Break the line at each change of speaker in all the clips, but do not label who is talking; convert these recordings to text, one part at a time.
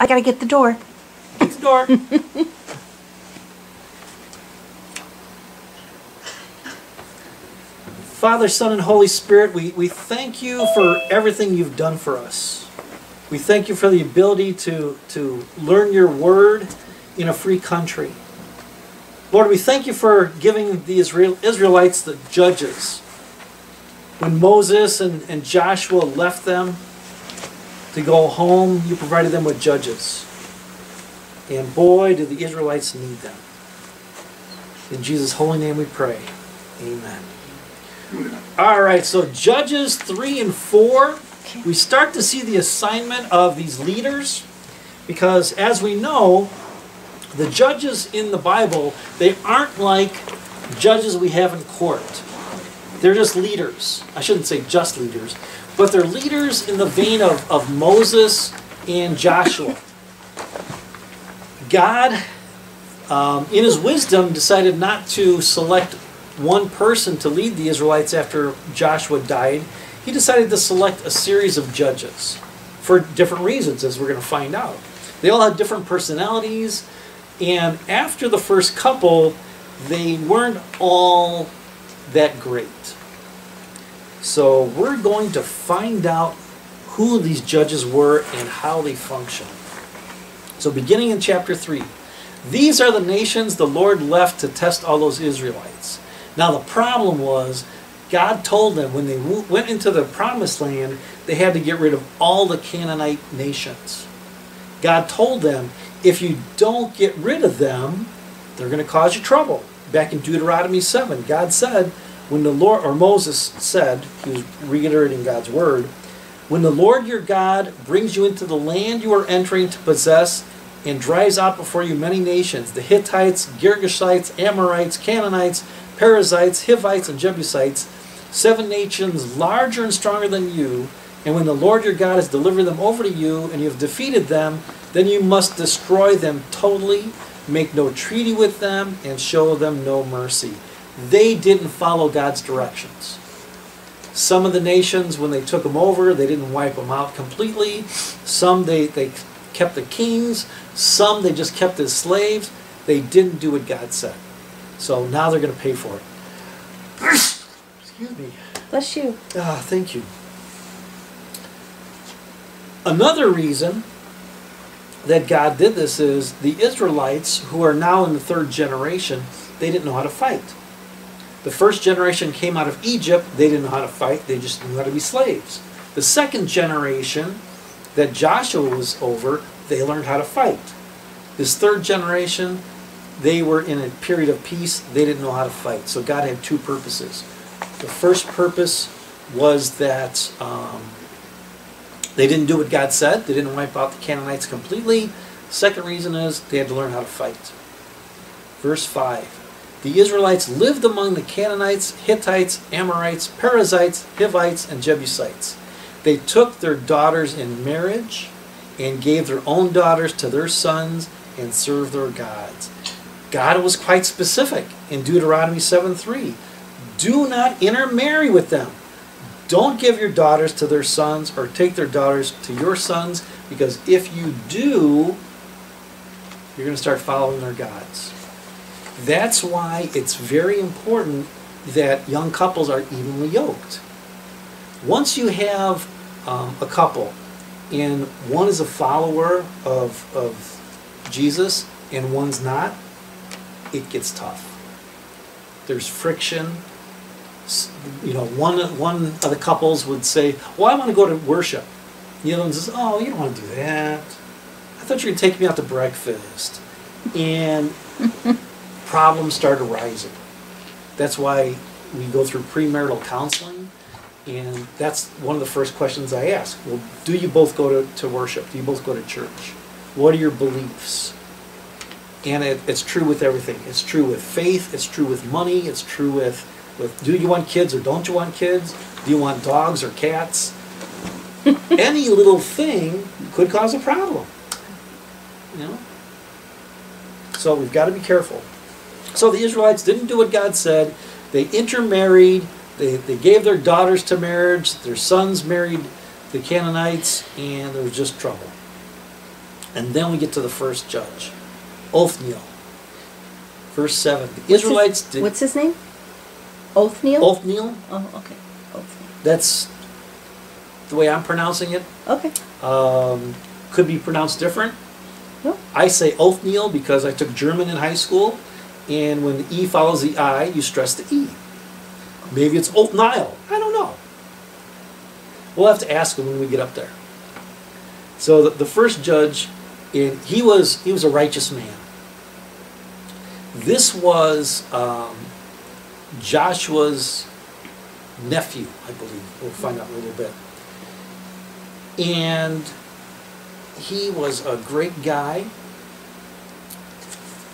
I gotta get the door.
Get the door. Father, Son, and Holy Spirit, we, we thank you for everything you've done for us. We thank you for the ability to, to learn your word in a free country. Lord, we thank you for giving the Israel, Israelites the judges. When Moses and, and Joshua left them to go home, you provided them with judges. And boy, do the Israelites need them. In Jesus' holy name we pray. Amen. All right, so Judges 3 and 4, we start to see the assignment of these leaders because as we know, the judges in the Bible, they aren't like judges we have in court. They're just leaders. I shouldn't say just leaders, but they're leaders in the vein of, of Moses and Joshua. God, um, in his wisdom, decided not to select one person to lead the Israelites after Joshua died. He decided to select a series of judges for different reasons, as we're going to find out. They all had different personalities, and after the first couple, they weren't all that great. So we're going to find out who these judges were and how they function. So beginning in chapter 3, these are the nations the Lord left to test all those Israelites. Now the problem was, God told them when they went into the promised land, they had to get rid of all the Canaanite nations. God told them, if you don't get rid of them, they're going to cause you trouble. Back in Deuteronomy 7, God said, when the Lord, or Moses said, he was reiterating God's word, when the Lord your God brings you into the land you are entering to possess and drives out before you many nations, the Hittites, Girgashites, Amorites, Canaanites, Perizzites, Hivites, and Jebusites, seven nations larger and stronger than you, and when the Lord your God has delivered them over to you and you have defeated them, then you must destroy them totally, make no treaty with them, and show them no mercy. They didn't follow God's directions. Some of the nations, when they took them over, they didn't wipe them out completely. Some they, they kept the kings. Some they just kept as slaves. They didn't do what God said. So now they're going to pay for it. Excuse me.
Bless you.
Ah, thank you. Another reason that God did this is the Israelites, who are now in the third generation, they didn't know how to fight. The first generation came out of Egypt, they didn't know how to fight, they just knew how to be slaves. The second generation that Joshua was over, they learned how to fight. This third generation, they were in a period of peace, they didn't know how to fight. So God had two purposes. The first purpose was that um, they didn't do what God said, they didn't wipe out the Canaanites completely. Second reason is they had to learn how to fight. Verse 5 The Israelites lived among the Canaanites, Hittites, Amorites, Perizzites, Hivites, and Jebusites. They took their daughters in marriage and gave their own daughters to their sons and served their gods. God was quite specific in Deuteronomy 7 3. Do not intermarry with them. Don't give your daughters to their sons or take their daughters to your sons because if you do, you're going to start following their gods. That's why it's very important that young couples are evenly yoked. Once you have um, a couple and one is a follower of, of Jesus and one's not, it gets tough. There's friction. You know, one one of the couples would say, "Well, I want to go to worship." The other one says, "Oh, you don't want to do that. I thought you were going to take me out to breakfast." And problems start arising. That's why we go through premarital counseling, and that's one of the first questions I ask. Well, do you both go to, to worship? Do you both go to church? What are your beliefs? And it, it's true with everything. It's true with faith. It's true with money. It's true with, with do you want kids or don't you want kids? Do you want dogs or cats? Any little thing could cause a problem. You know? So we've got to be careful. So the Israelites didn't do what God said. They intermarried. They, they gave their daughters to marriage. Their sons married the Canaanites, and there was just trouble. And then we get to the first judge, Othniel. Verse 7. The Israelites
what's his,
did.
What's his name? Othniel?
Othniel?
Oh, okay. Othniel.
That's the way I'm pronouncing it.
Okay.
Um, could be pronounced different.
No.
I say Othniel because I took German in high school, and when the E follows the I, you stress the E. Maybe it's Old Nile. I don't know. We'll have to ask him when we get up there. So the, the first judge, in, he was he was a righteous man. This was um, Joshua's nephew, I believe. We'll find out in a little bit. And he was a great guy.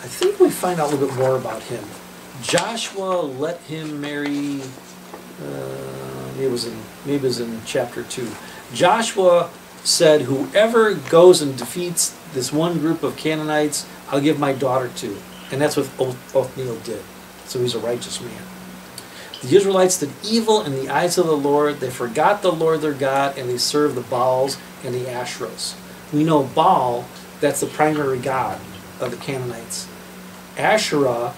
I think we find out a little bit more about him. Joshua let him marry. Uh, it was in maybe it was in chapter two. Joshua said, "Whoever goes and defeats this one group of Canaanites, I'll give my daughter to." And that's what Oth- Othniel did. So he's a righteous man. The Israelites did evil in the eyes of the Lord. They forgot the Lord their God, and they served the Baals and the Asherahs. We know Baal, that's the primary god of the Canaanites. Asherah,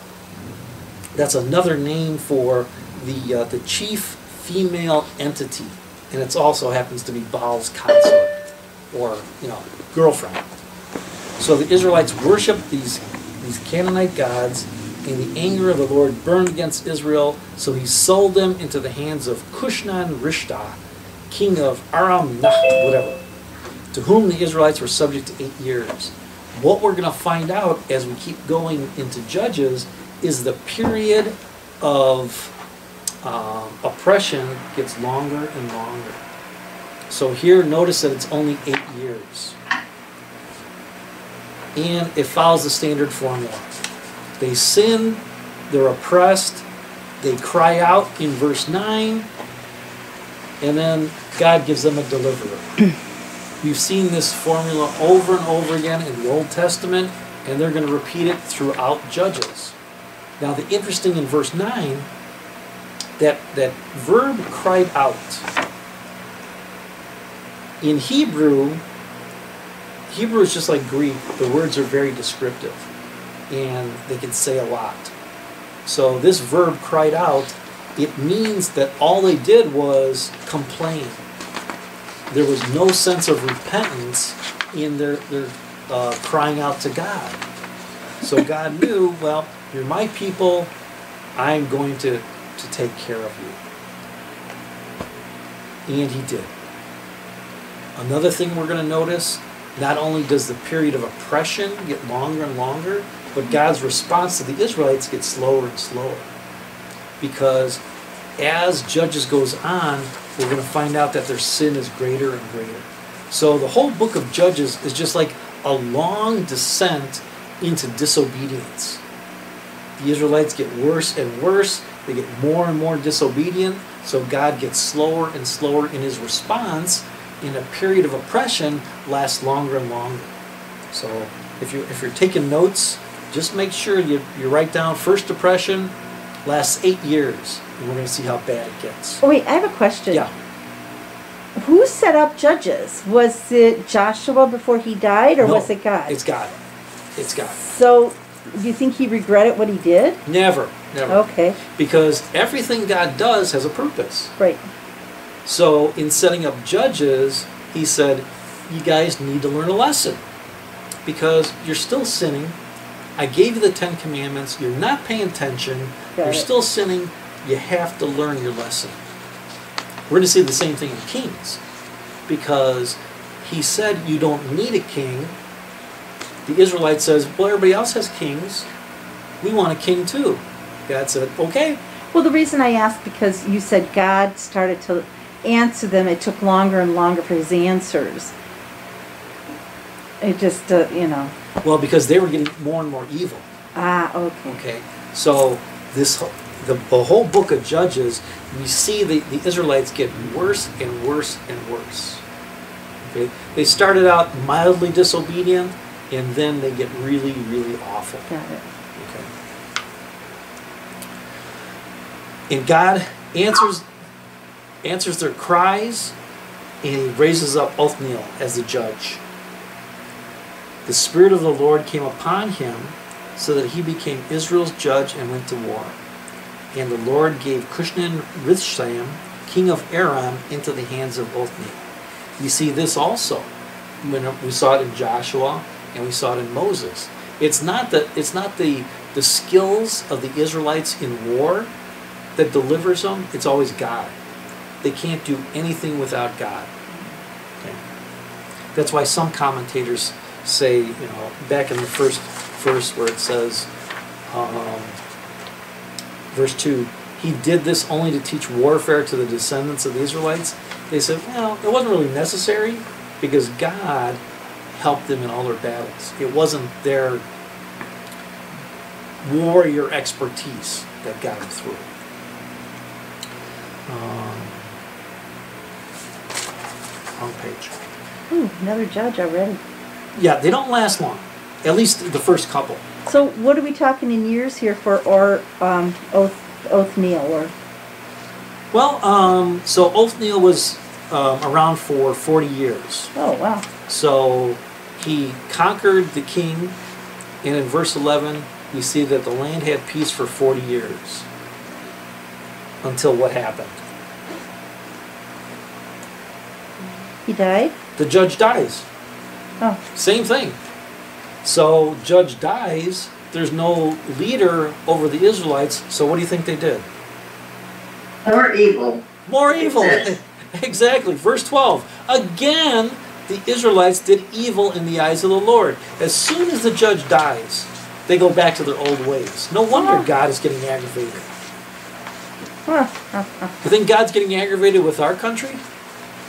that's another name for the, uh, the chief female entity. And it also happens to be Baal's consort, or, you know, girlfriend. So the Israelites worshiped these, these Canaanite gods, and the anger of the Lord burned against Israel, so he sold them into the hands of Cushnan Rishtah, king of Aram Nah, whatever, to whom the Israelites were subject to eight years. What we're going to find out as we keep going into Judges is the period of um, oppression gets longer and longer. So here, notice that it's only eight years. And it follows the standard formula. They sin, they're oppressed, they cry out in verse 9, and then God gives them a deliverer. We've seen this formula over and over again in the Old Testament, and they're going to repeat it throughout Judges. Now, the interesting in verse 9, that, that verb cried out. In Hebrew, Hebrew is just like Greek, the words are very descriptive and they can say a lot. So this verb cried out, it means that all they did was complain. There was no sense of repentance in their, their uh, crying out to God. So God knew, well, you're my people, I'm going to, to take care of you. And he did. Another thing we're going to notice not only does the period of oppression get longer and longer, but God's response to the Israelites gets slower and slower. Because as Judges goes on, we're going to find out that their sin is greater and greater. So the whole book of Judges is just like a long descent into disobedience. The Israelites get worse and worse, they get more and more disobedient, so God gets slower and slower in his response, In a period of oppression lasts longer and longer. So if you're, if you're taking notes, just make sure you, you write down first depression lasts eight years, and we're going to see how bad it gets.
Oh, wait, I have a question.
Yeah.
Who set up judges? Was it Joshua before he died, or
No,
was it God?
It's God. It's God.
So, do you think he regretted what he did?
Never, never.
Okay,
Because everything God does has a purpose.
right.
So in setting up judges, he said, you guys need to learn a lesson. Because you're still sinning. I gave you the Ten Commandments. You're not paying attention.
Got
you're
it.
still sinning. You have to learn your lesson. We're going to see the same thing in Kings. Because he said you don't need a king. The Israelite says, well, everybody else has kings. We want a king too. God said, okay,
Well, the reason I asked because you said God started to answer them. It took longer and longer for his answers. It just, uh, you know.
Well, because they were getting more and more evil.
Ah, okay.
Okay, so this whole- the, the whole book of Judges, we see the, the Israelites get worse and worse and worse. Okay, they started out mildly disobedient, and then they get really, really awful.
Got it.
Okay. And God answers answers their cries, and He raises up Othniel as the judge. The Spirit of the Lord came upon him, so that he became Israel's judge and went to war. And the Lord gave Cushnan Rithshaim, king of Aram, into the hands of Othniel. You see this also when we saw it in Joshua and we saw it in Moses. It's not the it's not the the skills of the Israelites in war that delivers them. It's always God. They can't do anything without God. Okay. That's why some commentators say, you know, back in the first verse where it says, um, verse 2, he did this only to teach warfare to the descendants of the Israelites. They said, well, it wasn't really necessary because God helped them in all their battles. It wasn't their warrior expertise that got them through. Um, wrong page.
Ooh, another judge already.
Yeah, they don't last long. At least the first couple.
So what are we talking in years here for or um, Oath Othniel or
Well, um, so Othniel was um, around for 40 years.
oh wow.
So he conquered the king, and in verse 11, we see that the land had peace for 40 years. Until what happened?
He died?
The judge dies.
Oh.
Same thing. So, judge dies, there's no leader over the Israelites, so what do you think they did?
More evil.
More evil. Exactly. Verse 12. Again, the Israelites did evil in the eyes of the Lord. As soon as the judge dies, they go back to their old ways. No wonder
Oh.
God is getting aggravated.
Huh, huh, huh.
You think God's getting aggravated with our country?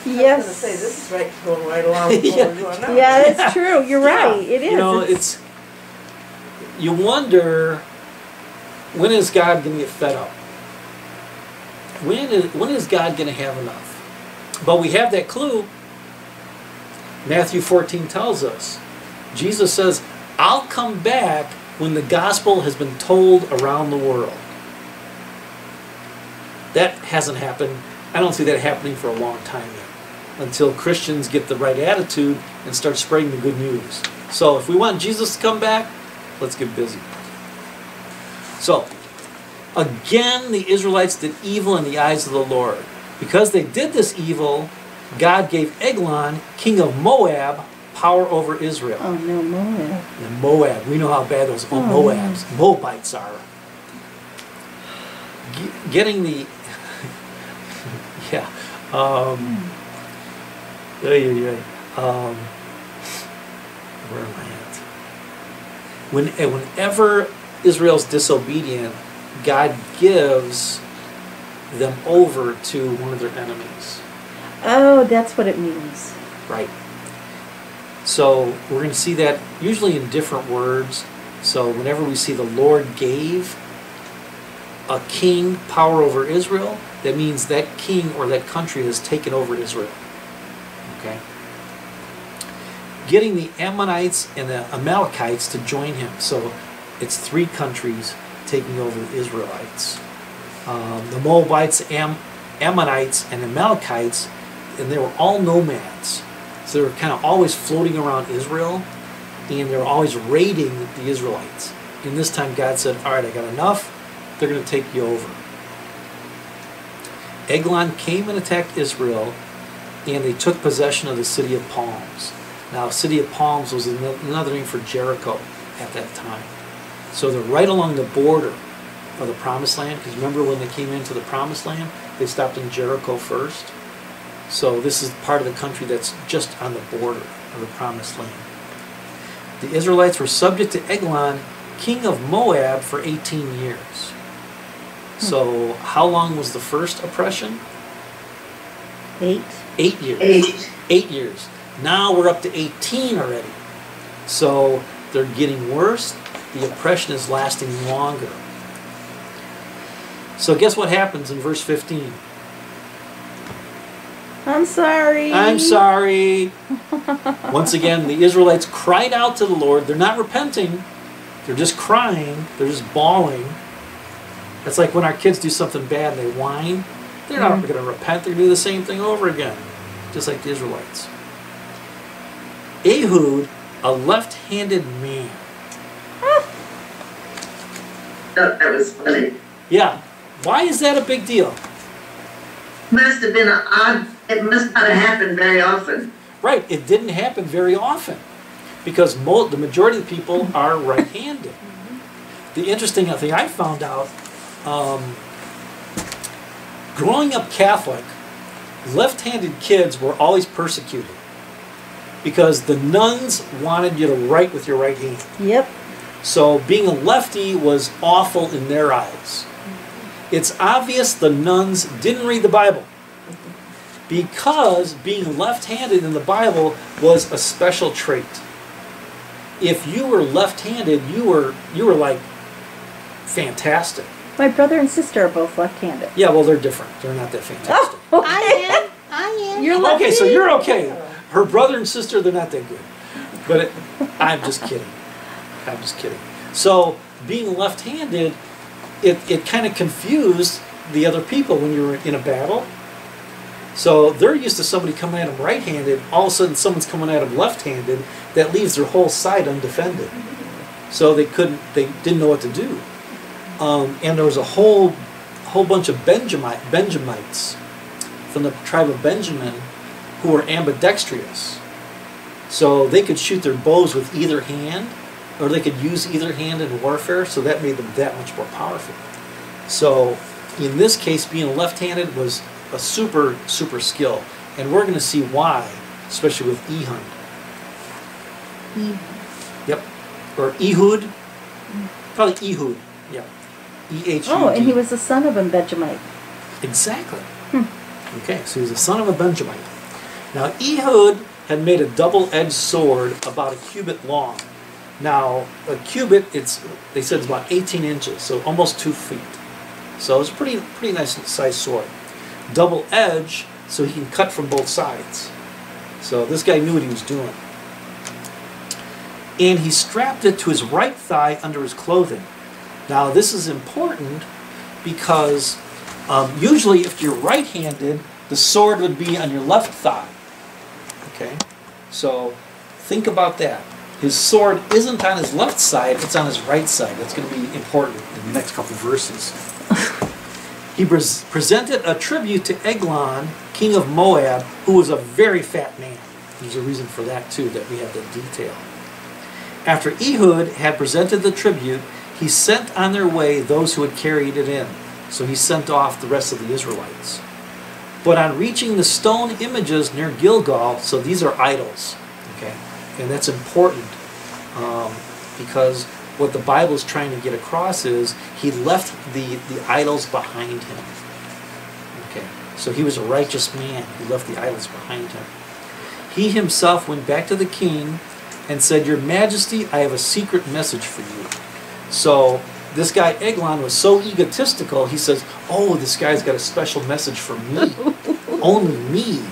I was
Yes.
gonna say, this is right, going right along with what
Yeah.
we're doing now.
Yeah, it's true. You're
Yeah.
right. It is.
You know, it's. You wonder when is God going to get fed up? When is, when is God going to have enough? But we have that clue. Matthew 14 tells us. Jesus says, I'll come back when the gospel has been told around the world. That hasn't happened. I don't see that happening for a long time yet. Until Christians get the right attitude and start spreading the good news. So if we want Jesus to come back, let's get busy. So, again, the Israelites did evil in the eyes of the Lord. Because they did this evil, God gave Eglon, king of Moab, power over Israel.
oh no, Moab.
And Moab, we know how bad those
Oh,
Moabs, Moabites are. Ge- Getting the, yeah, um, ay, ay, ay, um, where am I at? When, whenever Israel's disobedient, God gives them over to one of their enemies.
Oh, that's what it means.
Right. So we're going to see that usually in different words. So whenever we see the Lord gave a king power over Israel, that means that king or that country has taken over Israel. Okay? Getting the Ammonites and the Amalekites to join him. So it's three countries taking over the Israelites. Um, the Moabites, Am- Ammonites, and Amalekites, and they were all nomads. So they were kind of always floating around Israel, and they were always raiding the Israelites. And this time God said, All right, I got enough. They're going to take you over. Eglon came and attacked Israel, and they took possession of the city of Palms. Now, city of Palms was another name for Jericho at that time. So they're right along the border of the Promised Land. Because remember when they came into the Promised Land, they stopped in Jericho first. So this is part of the country that's just on the border of the Promised Land. The Israelites were subject to Eglon, king of Moab, for 18 years. Hmm. So how long was the first oppression?
Eight.
Eight years.
Eight.
Eight years. Now we're up to 18 already. So they're getting worse. The oppression is lasting longer. So guess what happens in verse 15?
I'm sorry.
I'm sorry. Once again, the Israelites cried out to the Lord. They're not repenting, they're just crying, they're just bawling. It's like when our kids do something bad and they whine. They're not
Mhm.
going to repent, they're going to do the same thing over again, just like the Israelites. Ehud a left-handed man.
Thought that was funny.
Yeah. Why is that a big deal?
Must have been an odd, it must not have happened very often.
Right. It didn't happen very often because mo- the majority of the people are right-handed. The interesting thing I found out, um, growing up Catholic, left-handed kids were always persecuted because the nuns wanted you to write with your right hand.
Yep.
So being a lefty was awful in their eyes. It's obvious the nuns didn't read the Bible because being left-handed in the Bible was a special trait. If you were left-handed, you were you were like fantastic.
My brother and sister are both left-handed.
Yeah, well they're different. They're not that fantastic.
oh I
am. I am.
You're lefty.
Okay, so you're okay. Her brother and sister, they're not that good. But it, I'm just kidding. I'm just kidding. So being left-handed, it, it kind of confused the other people when you're in a battle. So they're used to somebody coming at them right-handed. All of a sudden, someone's coming at them left-handed. That leaves their whole side undefended. So they couldn't. They didn't know what to do. Um, and there was a whole whole bunch of Benjamite, Benjamites from the tribe of Benjamin who were ambidextrous. So they could shoot their bows with either hand, or they could use either hand in warfare, so that made them that much more powerful. So in this case, being left-handed was a super, super skill. And we're going to see why, especially with Ehud. Yep. Or Ehud. Probably Ehud. Yeah. E H.
Oh, and he was the son of a Benjamite.
Exactly. Hmm. Okay, so he was the son of a Benjamite. Now Ehud had made a double-edged sword about a cubit long. Now a cubit, it's they said it's about 18 inches, so almost two feet. So it's a pretty pretty nice sized sword. Double edge, so he can cut from both sides. So this guy knew what he was doing. And he strapped it to his right thigh under his clothing. Now this is important because um, usually, if you're right-handed, the sword would be on your left thigh. Okay, so think about that. His sword isn't on his left side; it's on his right side. That's going to be important in the next couple verses. he pres- presented a tribute to Eglon, king of Moab, who was a very fat man. There's a reason for that too, that we have the detail. After Ehud had presented the tribute, he sent on their way those who had carried it in. So he sent off the rest of the Israelites. But on reaching the stone images near Gilgal, so these are idols, okay, and that's important um, because what the Bible is trying to get across is he left the, the idols behind him. Okay, so he was a righteous man. He left the idols behind him. He himself went back to the king and said, Your Majesty, I have a secret message for you. So this guy Eglon was so egotistical, he says, Oh, this guy's got a special message for me. Only me.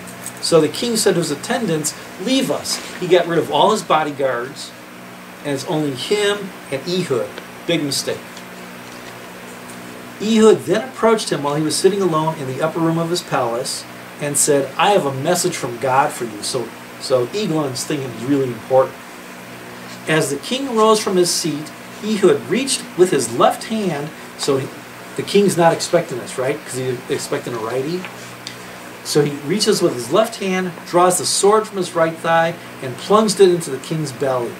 So the king said to his attendants, Leave us. He got rid of all his bodyguards, and it's only him and Ehud. Big mistake. Ehud then approached him while he was sitting alone in the upper room of his palace and said, I have a message from God for you. So, so Eglon's thing is really important. As the king rose from his seat, Ehud reached with his left hand, so he, the king's not expecting this, right? Because he's expecting a righty. So he reaches with his left hand, draws the sword from his right thigh, and plunged it into the king's belly.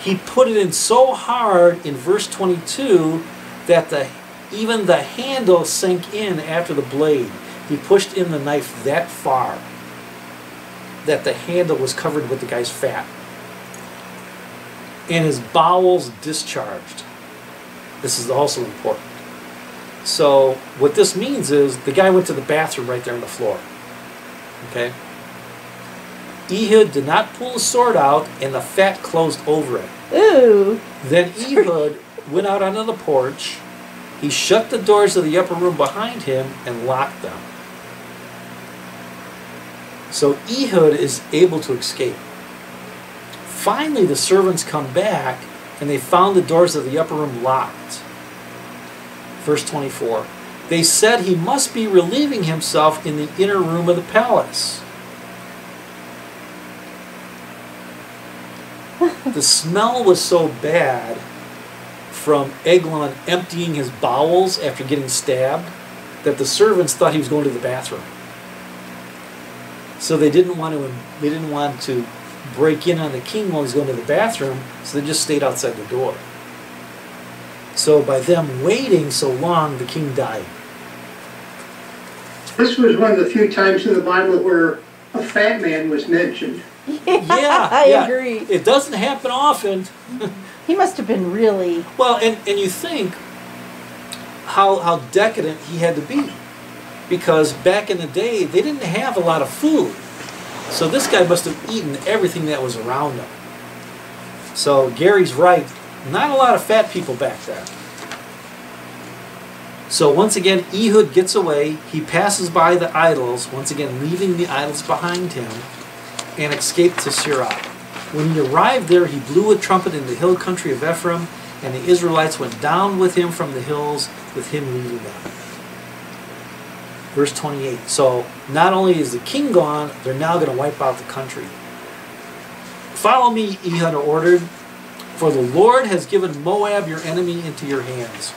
He put it in so hard in verse 22 that the even the handle sank in after the blade. He pushed in the knife that far that the handle was covered with the guy's fat. And his bowels discharged. This is also important. So, what this means is the guy went to the bathroom right there on the floor. Okay? Ehud did not pull the sword out, and the fat closed over it.
Ooh.
Then Ehud went out onto the porch. He shut the doors of the upper room behind him and locked them. So Ehud is able to escape. Finally, the servants come back and they found the doors of the upper room locked. Verse 24. They said he must be relieving himself in the inner room of the palace. the smell was so bad from Eglon emptying his bowels after getting stabbed that the servants thought he was going to the bathroom. So they didn't want to they didn't want to break in on the king while he's going to the bathroom, so they just stayed outside the door. So by them waiting so long, the king died.
This was one of the few times in the Bible where a fat man was mentioned.
Yeah,
I
yeah.
agree.
It doesn't happen often.
He must have been really,
Well, and, and you think how how decadent he had to be. Because back in the day they didn't have a lot of food. So this guy must have eaten everything that was around him. So Gary's right, not a lot of fat people back there. So once again, Ehud gets away. He passes by the idols, once again leaving the idols behind him, and escaped to Seirah. When he arrived there, he blew a trumpet in the hill country of Ephraim, and the Israelites went down with him from the hills, with him leading them. Verse 28. So not only is the king gone, they're now going to wipe out the country. Follow me, Ehud ordered, for the Lord has given Moab, your enemy, into your hands.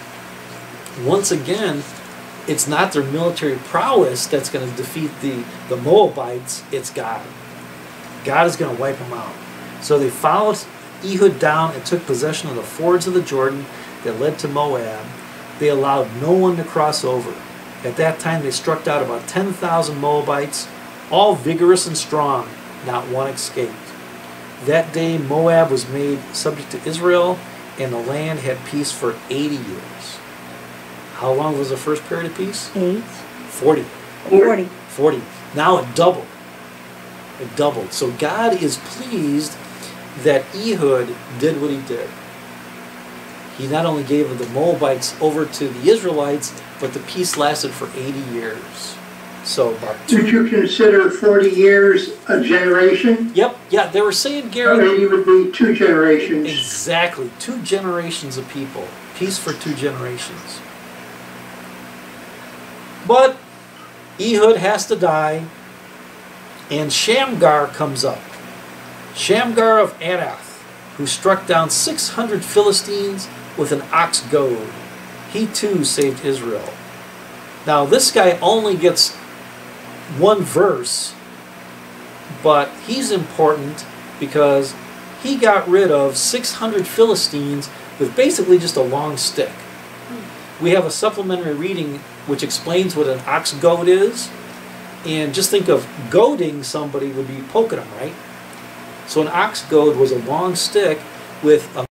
Once again, it's not their military prowess that's going to defeat the, the Moabites, it's God. God is going to wipe them out. So they followed Ehud down and took possession of the fords of the Jordan that led to Moab. They allowed no one to cross over. At that time, they struck out about 10,000 Moabites, all vigorous and strong, not one escaped. That day, Moab was made subject to Israel, and the land had peace for 80 years. How long was the first period of peace?
eight,
40.
forty.
40. Now it doubled. It doubled. So God is pleased that Ehud did what he did. He not only gave the Moabites over to the Israelites, but the peace lasted for 80 years. So
Would
two.
you consider 40 years a generation?
Yep, yeah, they were saying,
Or
Gary,
80 would be two generations.
exactly, two generations of people. Peace for two generations. But Ehud has to die, and Shamgar comes up. Shamgar of Anath, who struck down 600 Philistines with an ox goad. He too saved Israel. Now, this guy only gets one verse, but he's important because he got rid of 600 Philistines with basically just a long stick. We have a supplementary reading which explains what an ox goad is. And just think of goading somebody would be poking them, right? So an ox goad was a long stick with a